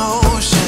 emotion.